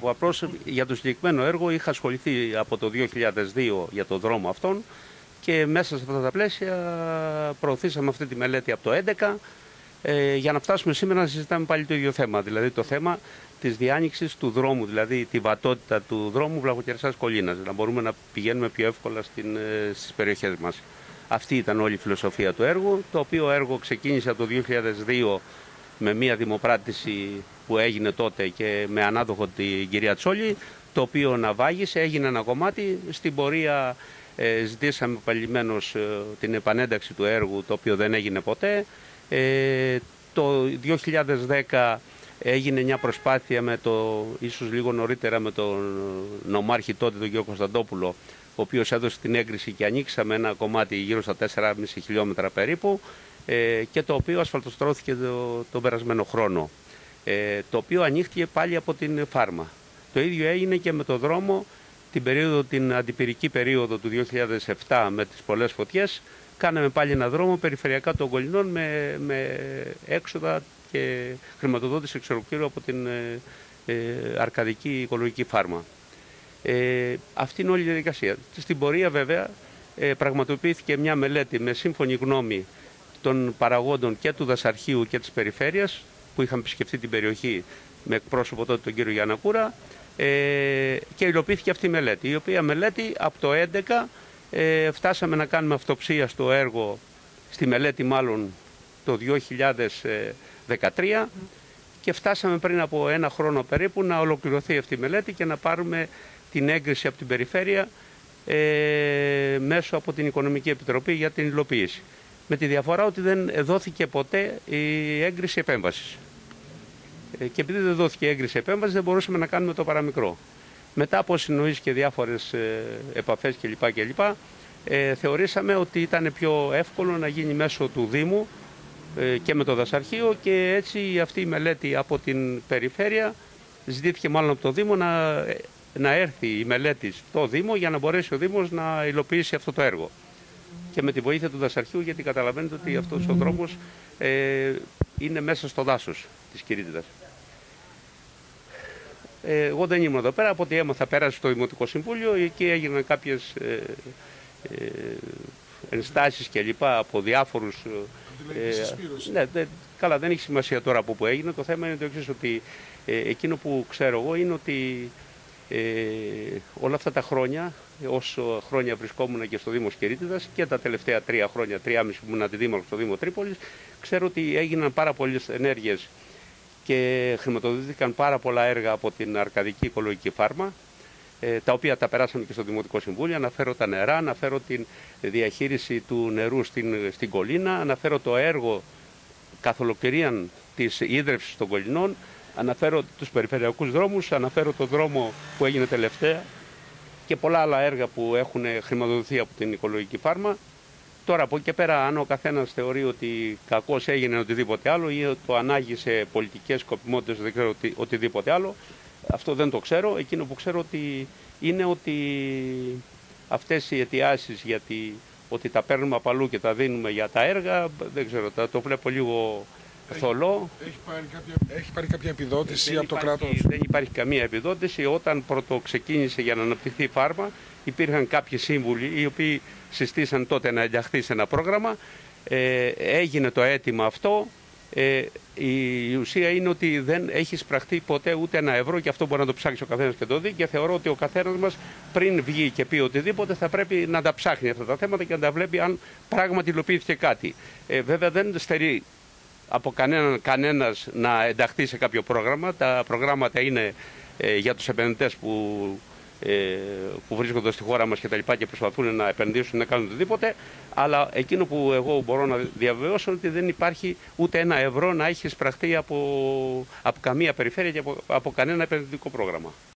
Απλώ για το συγκεκριμένο έργο είχα ασχοληθεί από το 2002 για το δρόμο αυτόν και μέσα σε αυτά τα πλαίσια προωθήσαμε αυτή τη μελέτη από το 2011 ε, για να φτάσουμε σήμερα να συζητάμε πάλι το ίδιο θέμα, δηλαδή το θέμα της διάνοιξης του δρόμου, δηλαδή τη βατότητα του δρόμου Βλαχοκερσάς Κολίνα, να μπορούμε να πηγαίνουμε πιο εύκολα ε, στις περιοχές μας. Αυτή ήταν όλη η φιλοσοφία του έργου, το οποίο έργο ξεκίνησε από το 2002 με μία δημοπράτηση που έγινε τότε και με ανάδοχο την κυρία Τσόλη, το οποίο ναυάγησε, έγινε ένα κομμάτι. Στην πορεία ε, ζητήσαμε παλιμένως ε, την επανένταξη του έργου, το οποίο δεν έγινε ποτέ. Ε, το 2010 έγινε μια προσπάθεια με το, ίσως λίγο νωρίτερα με τον νομάρχη τότε, τον κ. Κωνσταντόπουλο, ο οποίος έδωσε την έγκριση και ανοίξαμε ένα κομμάτι γύρω στα 4,5 χιλιόμετρα περίπου ε, και το οποίο ασφαλτοστρώθηκε το, τον περασμένο χρόνο. Ε, το οποίο ανοίχτηκε πάλι από την φάρμα. Το ίδιο έγινε και με το δρόμο την, περίοδο, την αντιπυρική περίοδο του 2007 με τις πολλές φωτιές. Κάναμε πάλι ένα δρόμο περιφερειακά των Κολυνών με, με έξοδα και χρηματοδότηση εξ από την ε, ε, Αρκαδική Οικολογική Φάρμα. Ε, αυτή είναι όλη η διαδικασία. Στην πορεία βέβαια ε, πραγματοποιήθηκε μια μελέτη με σύμφωνη γνώμη των παραγόντων και του δασαρχείου και της περιφέρειας που είχαμε επισκεφτεί την περιοχή με εκπρόσωπο τότε τον κύριο Γιάννα Κούρα ε, και υλοποιήθηκε αυτή η μελέτη. Η οποία μελέτη από το 2011 ε, φτάσαμε να κάνουμε αυτοψία στο έργο, στη μελέτη μάλλον το 2013 και φτάσαμε πριν από ένα χρόνο περίπου να ολοκληρωθεί αυτή η μελέτη και να πάρουμε την έγκριση από την περιφέρεια ε, μέσω από την Οικονομική Επιτροπή για την υλοποίηση με τη διαφορά ότι δεν δόθηκε ποτέ η έγκριση επέμβασης. Ε, και επειδή δεν δόθηκε η έγκριση επέμβασης, δεν μπορούσαμε να κάνουμε το παραμικρό. Μετά από συνοήσεις και διάφορες ε, επαφές κλπ. κλπ ε, θεωρήσαμε ότι ήταν πιο εύκολο να γίνει μέσω του Δήμου ε, και με το δασαρχείο και έτσι αυτή η μελέτη από την περιφέρεια ζητήθηκε μάλλον από το Δήμο να, να έρθει η μελέτη στο Δήμο για να μπορέσει ο Δήμος να υλοποιήσει αυτό το έργο και με τη βοήθεια του δασαρχείου γιατί καταλαβαίνετε ότι αυτός ο δρόμος ε, είναι μέσα στο δάσος της Κυρίτιδας. Ε, εγώ δεν ήμουν εδώ πέρα, από ό,τι έμαθα πέρασε στο Δημοτικό Συμβούλιο εκεί έγιναν κάποιες ε, ε, ενστάσεις και λοιπά από διάφορους... Ε, ναι, ναι, καλά δεν έχει σημασία τώρα από που έγινε, το θέμα είναι το εξής ότι ε, εκείνο που ξέρω εγώ είναι ότι ε, όλα αυτά τα χρόνια, όσο χρόνια βρισκόμουν και στο Δήμο Σκερίτιδας και τα τελευταία τρία χρόνια, τριάμιση που ήμουν αντιδήμαρχος στο Δήμο Τρίπολης, ξέρω ότι έγιναν πάρα πολλές ενέργειες και χρηματοδοτήθηκαν πάρα πολλά έργα από την Αρκαδική Οικολογική Φάρμα, ε, τα οποία τα περάσαμε και στο Δημοτικό Συμβούλιο. Αναφέρω τα νερά, αναφέρω την διαχείριση του νερού στην, στην Κολίνα, αναφέρω το έργο καθ' ολοκληρίαν της ίδρυυσης των Κολινών, Αναφέρω τους περιφερειακούς δρόμους, αναφέρω το δρόμο που έγινε τελευταία και πολλά άλλα έργα που έχουν χρηματοδοτηθεί από την οικολογική φάρμα. Τώρα από εκεί και πέρα αν ο καθένας θεωρεί ότι κακώς έγινε οτιδήποτε άλλο ή το ανάγει σε πολιτικές σκοπιμότητες, δεν ξέρω οτι, οτιδήποτε άλλο, αυτό δεν το ξέρω. Εκείνο που ξέρω ότι είναι ότι αυτές οι αιτιάσεις γιατί ότι τα παίρνουμε από αλλού και τα δίνουμε για τα έργα, δεν ξέρω, το βλέπω λίγο θολό. Έχει πάρει κάποια, έχει πάρει κάποια επιδότηση από το κράτος; Δεν υπάρχει καμία επιδότηση. Όταν πρώτο ξεκίνησε για να αναπτυχθεί η φάρμα, υπήρχαν κάποιοι σύμβουλοι οι οποίοι συστήσαν τότε να ενταχθεί σε ένα πρόγραμμα. Ε, έγινε το αίτημα αυτό. Ε, η ουσία είναι ότι δεν έχει σπραχτεί ποτέ ούτε ένα ευρώ και αυτό μπορεί να το ψάξει ο καθένας και το δει. Και θεωρώ ότι ο καθένας μας πριν βγει και πει οτιδήποτε θα πρέπει να τα ψάχνει αυτά τα θέματα και να τα βλέπει αν πράγματι υλοποιήθηκε κάτι. Ε, βέβαια δεν στερεί από κανέναν κανένας να ενταχθεί σε κάποιο πρόγραμμα. Τα προγράμματα είναι ε, για τους επενδυτές που, ε, που βρίσκονται στη χώρα μας και τα λοιπά και προσπαθούν να επενδύσουν, να κάνουν οτιδήποτε. Αλλά εκείνο που εγώ μπορώ να διαβεβαιώσω είναι ότι δεν υπάρχει ούτε ένα ευρώ να έχει εισπραχθεί από, από καμία περιφέρεια και από, από κανένα επενδυτικό πρόγραμμα.